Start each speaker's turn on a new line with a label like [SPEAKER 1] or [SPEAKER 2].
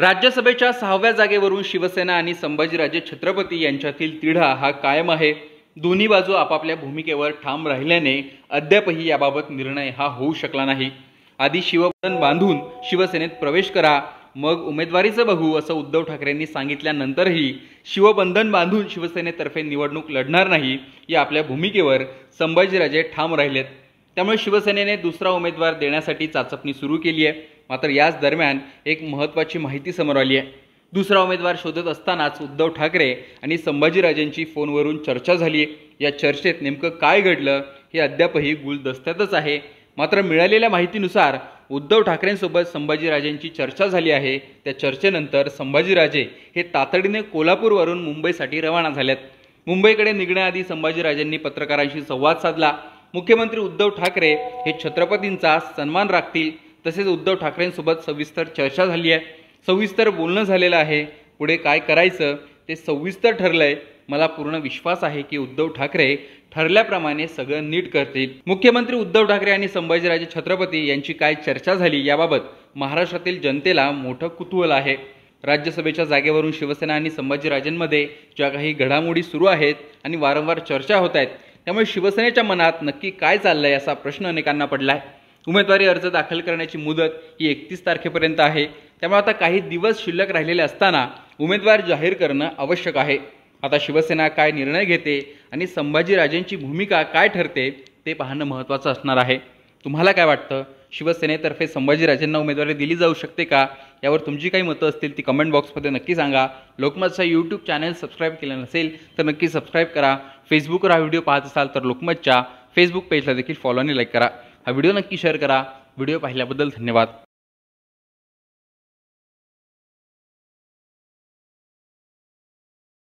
[SPEAKER 1] राज्यसभेच्या सहाव्या जागेवरून शिवसेना आणि संभाजीराजे छत्रपती यांच्यातील तिढा हा कायम आहे. दोन्ही बाजू आपापल्या भूमिकेवर ठाम राहिल्याने अद्यापही याबाबत निर्णय हा होऊ शकला नाही. आधी शिवबंधन बांधून शिवसेनेत प्रवेश करा मग उमेदवारीचं बघू असं उद्धव ठाकरेंनी सांगितल्यानंतरही शिवबंधन बांधून शिवसेनेतर्फे निवडणूक लढणार नाही या आपल्या भूमिकेवर संभाजीराजे ठाम राहिलेत. त्यामुळे शिवसेनेने दुसरा उमेदवार देण्यासाठी चाचपणी सुरू केली आहे. मात्र याच दरम्यान एक महत्त्वाची माहिती समोर आली आहे. दुसरा उमेदवार शोधत असतानाच उद्धव ठाकरे आणि संभाजीराजेंची फोनवरून चर्चा झाली या चर्चेत नेमकं काय घडलं हे अद्यापही गुलदस्त्यातच आहे. मात्र मिळालेल्या माहितीनुसार उद्धव ठाकरेंसोबत संभाजीराजेंची चर्चा झाली आहे. त्या चर्चेनंतर संभाजीराजे हे तातडीने कोल्हापूरवरून मुंबईसाठी रवाना झाल्यात मुंबईकडे निघण्याआधी संभाजीराजेंनी पत्रकारांशी संवाद साधला. मुख्यमंत्री उद्धव ठाकरे हे छत्रपतींचा सन्मान राखतील तसेच उद्धव ठाकरेंसोबत सविस्तर चर्चा झाली आहे. सविस्तर बोलणं झालेलं आहे. पुढे काय करायचं ते सविस्तर ठरलं आहे मला पूर्ण विश्वास आहे की उद्धव ठाकरे ठरल्याप्रमाणे सगळं नीट करतील. मुख्यमंत्री उद्धव ठाकरे आणि संभाजीराजे छत्रपती यांची काय चर्चा झाली याबाबत महाराष्ट्रातील जनतेला मोठं कुतूहल आहे. राज्यसभेच्या जागेवरून शिवसेना आणि संभाजीराजेंमध्ये ज्या काही घडामोडी सुरू आहेत आणि वारंवार चर्चा होत आहेत त्यामुळे शिवसेनेच्या मनात नक्की काय चाललंय असा प्रश्न अनेकांना पडला आहे उमेदवारी अर्ज दाखल करण्याची मुदत ही एकतीस तारखेपर्यंत आहे. त्यामुळे आता काही दिवस शिल्लक राहिलेले असताना उमेदवार जाहीर करणं आवश्यक आहे. आता शिवसेना काय निर्णय घेते आणि संभाजीराजेंची भूमिका काय ठरते ते पाहणं महत्त्वाचं असणार आहे. तुम्हाला काय वाटतं? शिवसेनेतर्फे संभाजीराजेंना उमेदवारी दिली जाऊ शकते का? यावर तुमची काही मतं असतील ती कमेंट बॉक्समध्ये नक्की सांगा. लोकमतचा यूट्यूब चॅनल सबस्क्राईब केलं नसेल तर नक्की सबस्क्राईब करा. फेसबुकवर हा व्हिडिओ पाहत असाल तर लोकमतच्या फेसबुक पेजला देखील फॉलो आणि लाईक करा. हा व्हिडिओ नक्की शेअर करा. व्हिडिओ पाहिल्याबद्दल धन्यवाद.